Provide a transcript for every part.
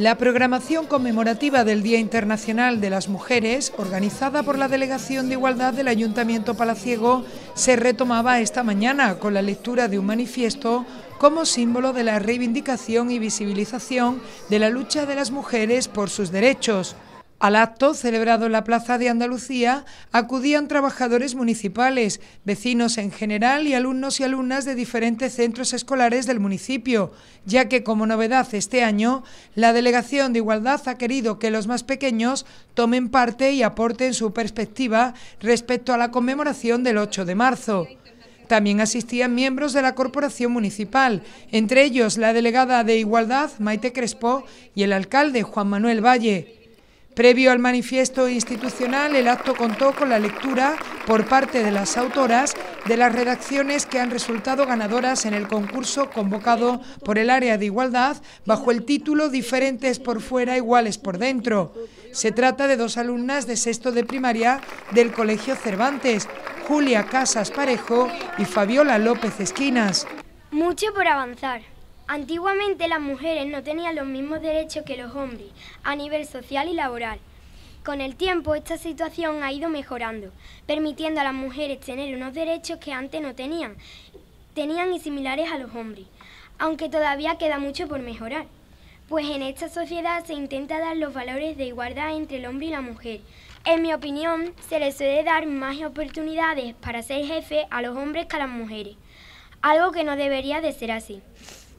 La programación conmemorativa del Día Internacional de las Mujeres, organizada por la Delegación de Igualdad del Ayuntamiento Palaciego, se retomaba esta mañana con la lectura de un manifiesto como símbolo de la reivindicación y visibilización de la lucha de las mujeres por sus derechos. Al acto, celebrado en la Plaza de Andalucía, acudían trabajadores municipales, vecinos en general y alumnos y alumnas de diferentes centros escolares del municipio, ya que como novedad este año, la Delegación de Igualdad ha querido que los más pequeños tomen parte y aporten su perspectiva respecto a la conmemoración del 8 de marzo. También asistían miembros de la Corporación Municipal, entre ellos la delegada de Igualdad, Maite Crespo, y el alcalde, Juan Manuel Valle. Previo al manifiesto institucional, el acto contó con la lectura por parte de las autoras de las redacciones que han resultado ganadoras en el concurso convocado por el área de igualdad bajo el título Diferentes por fuera, iguales por dentro. Se trata de dos alumnas de sexto de primaria del Colegio Cervantes, Julia Casas Parejo y Fabiola López Esquinas. Mucho por avanzar. Antiguamente las mujeres no tenían los mismos derechos que los hombres a nivel social y laboral. Con el tiempo esta situación ha ido mejorando, permitiendo a las mujeres tener unos derechos que antes no tenían, tenían y similares a los hombres, aunque todavía queda mucho por mejorar. Pues en esta sociedad se intenta dar los valores de igualdad entre el hombre y la mujer. En mi opinión, se les suele dar más oportunidades para ser jefe a los hombres que a las mujeres, algo que no debería de ser así.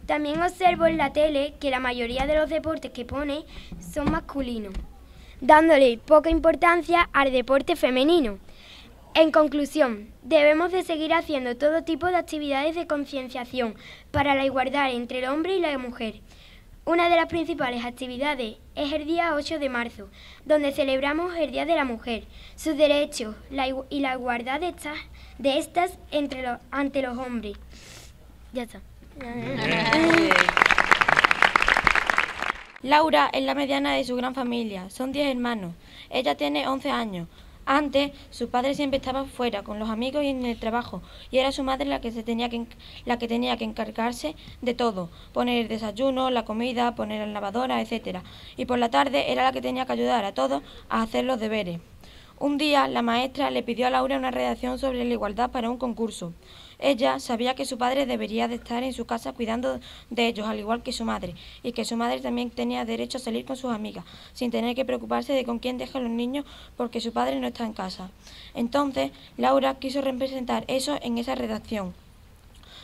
También observo en la tele que la mayoría de los deportes que pone son masculinos, dándole poca importancia al deporte femenino. En conclusión, debemos de seguir haciendo todo tipo de actividades de concienciación para la igualdad entre el hombre y la mujer. Una de las principales actividades es el día 8 de marzo, donde celebramos el Día de la Mujer, sus derechos y la igualdad de estas, de estas entre ante los hombres. Ya está. Laura es la mediana de su gran familia, son 10 hermanos. Ella tiene 11 años. Antes, su padre siempre estaba fuera, con los amigos y en el trabajo, y era su madre la que, se tenía que, la que tenía que encargarse de todo, poner el desayuno, la comida, poner la lavadora, etc. Y por la tarde era la que tenía que ayudar a todos a hacer los deberes. Un día, la maestra le pidió a Laura una redacción sobre la igualdad para un concurso. Ella sabía que su padre debería de estar en su casa cuidando de ellos, al igual que su madre, y que su madre también tenía derecho a salir con sus amigas, sin tener que preocuparse de con quién deja a los niños porque su padre no está en casa. Entonces, Laura quiso representar eso en esa redacción.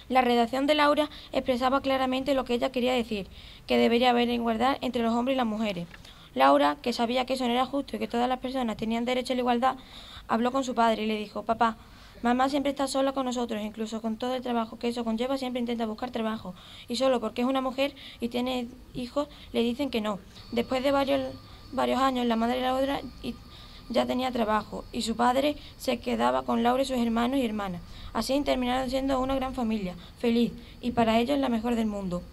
La redacción de Laura expresaba claramente lo que ella quería decir, que debería haber igualdad entre los hombres y las mujeres. Laura, que sabía que eso no era justo y que todas las personas tenían derecho a la igualdad, habló con su padre y le dijo, papá, Mamá siempre está sola con nosotros, incluso con todo el trabajo que eso conlleva, siempre intenta buscar trabajo. Y solo porque es una mujer y tiene hijos, le dicen que no. Después de varios, varios años, la madre de Laura ya tenía trabajo y su padre se quedaba con Laura y sus hermanos y hermanas. Así terminaron siendo una gran familia, feliz y para ellos la mejor del mundo.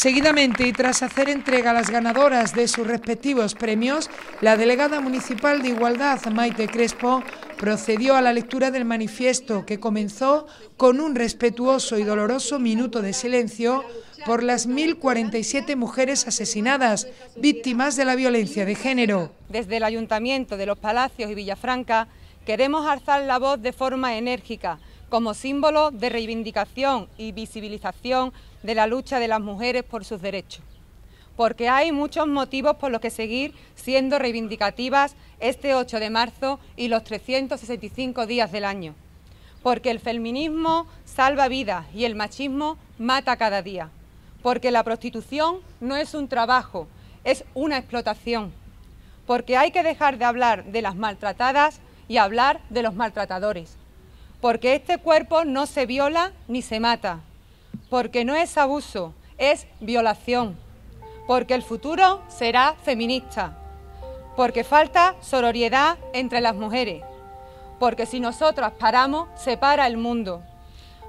Seguidamente, y tras hacer entrega a las ganadoras de sus respectivos premios, la delegada municipal de Igualdad, Maite Crespo, procedió a la lectura del manifiesto que comenzó con un respetuoso y doloroso minuto de silencio por las 1.047 mujeres asesinadas, víctimas de la violencia de género. Desde el Ayuntamiento de Los Palacios y Villafranca queremos alzar la voz de forma enérgica como símbolo de reivindicación y visibilización de la lucha de las mujeres por sus derechos. Porque hay muchos motivos por los que seguir siendo reivindicativas este 8 de marzo y los 365 días del año. Porque el feminismo salva vidas y el machismo mata cada día. Porque la prostitución no es un trabajo, es una explotación. Porque hay que dejar de hablar de las maltratadas y hablar de los maltratadores porque este cuerpo no se viola ni se mata, porque no es abuso, es violación, porque el futuro será feminista, porque falta sororidad entre las mujeres, porque si nosotras paramos, se para el mundo,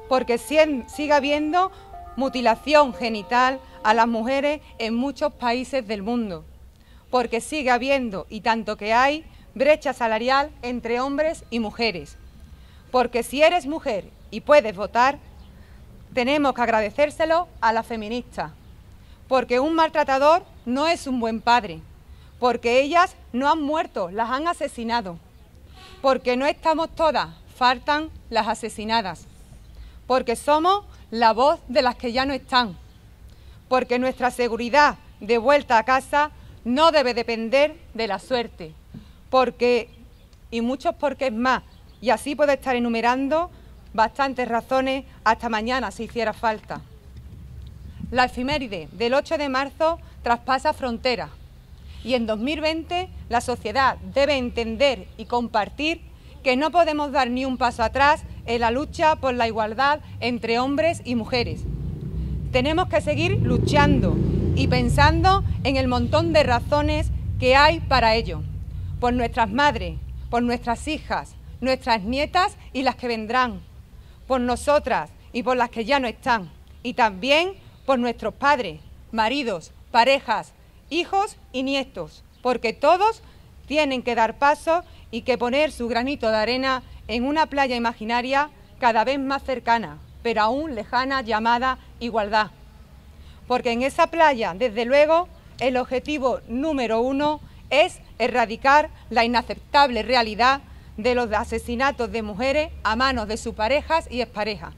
porque sigue habiendo mutilación genital a las mujeres en muchos países del mundo, porque sigue habiendo, y tanto que hay, brecha salarial entre hombres y mujeres porque si eres mujer y puedes votar, tenemos que agradecérselo a la feminista, porque un maltratador no es un buen padre, porque ellas no han muerto, las han asesinado, porque no estamos todas, faltan las asesinadas, porque somos la voz de las que ya no están, porque nuestra seguridad de vuelta a casa no debe depender de la suerte, porque, y muchos porque es más, y así puedo estar enumerando bastantes razones hasta mañana si hiciera falta. La efiméride del 8 de marzo traspasa fronteras y en 2020 la sociedad debe entender y compartir que no podemos dar ni un paso atrás en la lucha por la igualdad entre hombres y mujeres. Tenemos que seguir luchando y pensando en el montón de razones que hay para ello, por nuestras madres, por nuestras hijas, nuestras nietas y las que vendrán, por nosotras y por las que ya no están, y también por nuestros padres, maridos, parejas, hijos y nietos, porque todos tienen que dar paso y que poner su granito de arena en una playa imaginaria cada vez más cercana, pero aún lejana, llamada igualdad. Porque en esa playa, desde luego, el objetivo número uno es erradicar la inaceptable realidad de los asesinatos de mujeres a manos de sus parejas y exparejas.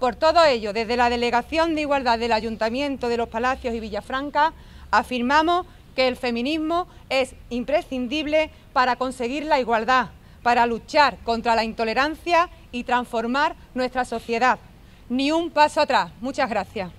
Por todo ello, desde la Delegación de Igualdad del Ayuntamiento de los Palacios y Villafranca, afirmamos que el feminismo es imprescindible para conseguir la igualdad, para luchar contra la intolerancia y transformar nuestra sociedad. Ni un paso atrás. Muchas gracias.